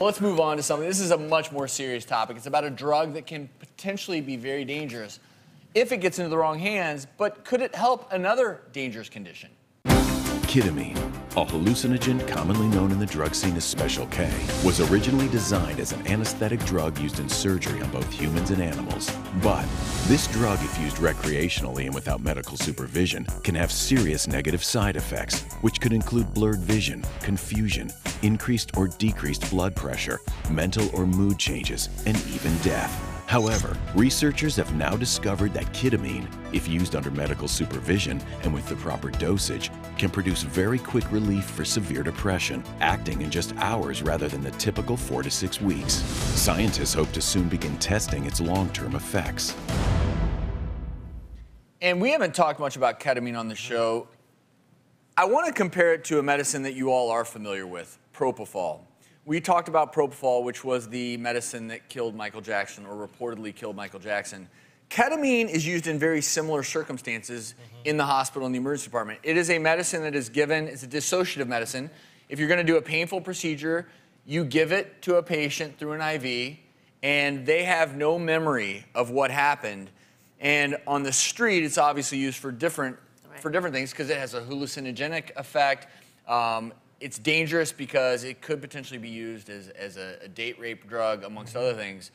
Let's move on to something. This is a much more serious topic. It's about a drug that can potentially be very dangerous if it gets into the wrong hands, but could it help another dangerous condition? Ketamine, a hallucinogen commonly known in the drug scene as Special K, was originally designed as an anesthetic drug used in surgery on both humans and animals. But this drug, if used recreationally and without medical supervision, can have serious negative side effects, which could include blurred vision, confusion, increased or decreased blood pressure, mental or mood changes, and even death. However, researchers have now discovered that ketamine, if used under medical supervision and with the proper dosage, can produce very quick relief for severe depression, acting in just hours rather than the typical four to six weeks. Scientists hope to soon begin testing its long term effects. And we haven't talked much about ketamine on the show. I want to compare it to a medicine that you all are familiar with, propofol. We talked about propofol, which was the medicine that killed Michael Jackson or reportedly killed Michael Jackson. Ketamine is used in very similar circumstances mm-hmm. in the hospital in the emergency department. It is a medicine that is given, it's a dissociative medicine. If you're going to do a painful procedure, you give it to a patient through an IV, and they have no memory of what happened. And on the street, it's obviously used for different. For different things because it has a hallucinogenic effect. Um, it's dangerous because it could potentially be used as, as a, a date rape drug, amongst other things.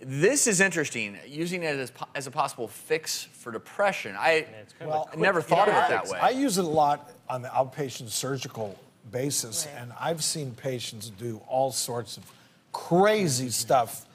This is interesting, using it as, as a possible fix for depression. I well, never thought of it that way. I use it a lot on the outpatient surgical basis, right. and I've seen patients do all sorts of crazy stuff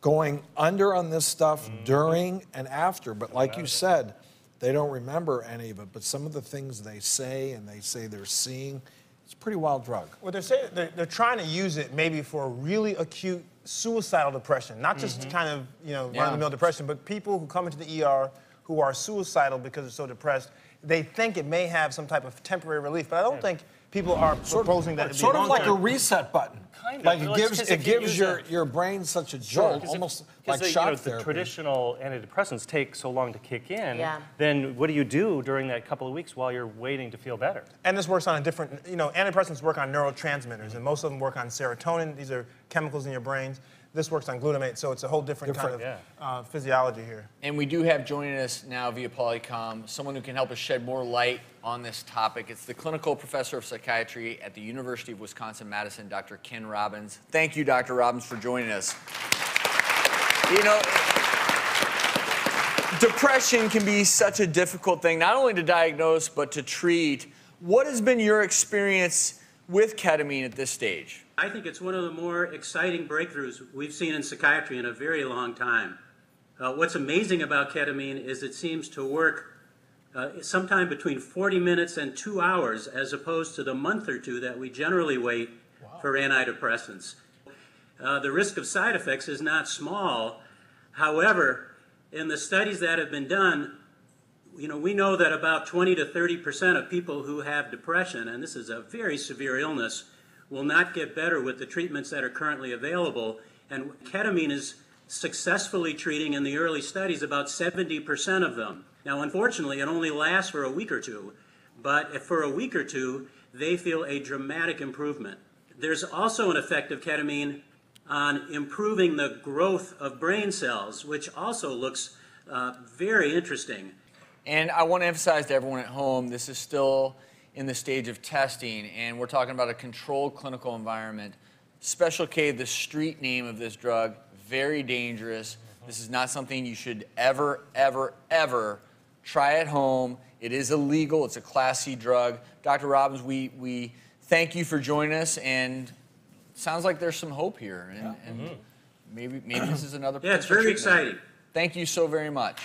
going under on this stuff mm-hmm. during and after. But like you said, they don't remember any of it. But some of the things they say and they say they're seeing, it's a pretty wild drug. Well, they're saying they're, they're trying to use it maybe for really acute suicidal depression, not just mm-hmm. kind of you know yeah. run-of-the-mill depression, but people who come into the ER who are suicidal because they're so depressed. They think it may have some type of temporary relief, but I don't yeah. think people are sort proposing that. Sort of like a reset button. Kind of. Like it gives it gives your, your brain such a jolt, sure, almost if, like the, shock you know, therapy. The traditional antidepressants take so long to kick in. Yeah. Then what do you do during that couple of weeks while you're waiting to feel better? And this works on a different. You know, antidepressants work on neurotransmitters, and most of them work on serotonin. These are chemicals in your brains. This works on glutamate, so it's a whole different, different kind of yeah. uh, physiology here. And we do have joining us now via Polycom someone who can help us shed more light on this topic. It's the clinical professor of psychiatry at the University of Wisconsin-Madison, Dr. Ken Robbins. Thank you, Dr. Robbins, for joining us. You know, depression can be such a difficult thing, not only to diagnose, but to treat. What has been your experience with ketamine at this stage? I think it's one of the more exciting breakthroughs we've seen in psychiatry in a very long time. Uh, what's amazing about ketamine is it seems to work uh, sometime between 40 minutes and two hours, as opposed to the month or two that we generally wait wow. for antidepressants. Uh, the risk of side effects is not small. However, in the studies that have been done, you know, we know that about 20 to 30 percent of people who have depression, and this is a very severe illness, will not get better with the treatments that are currently available. And ketamine is successfully treating in the early studies about 70% of them. Now, unfortunately, it only lasts for a week or two, but for a week or two, they feel a dramatic improvement. There's also an effect of ketamine on improving the growth of brain cells, which also looks uh, very interesting. And I want to emphasize to everyone at home this is still in the stage of testing, and we're talking about a controlled clinical environment. Special K, the street name of this drug, very dangerous. This is not something you should ever, ever, ever try at home. It is illegal. It's a Class C drug. Dr. Robbins, we, we thank you for joining us, and sounds like there's some hope here, and, yeah. and mm-hmm. maybe maybe this is another. Yeah, it's very treatment. exciting. Thank you so very much.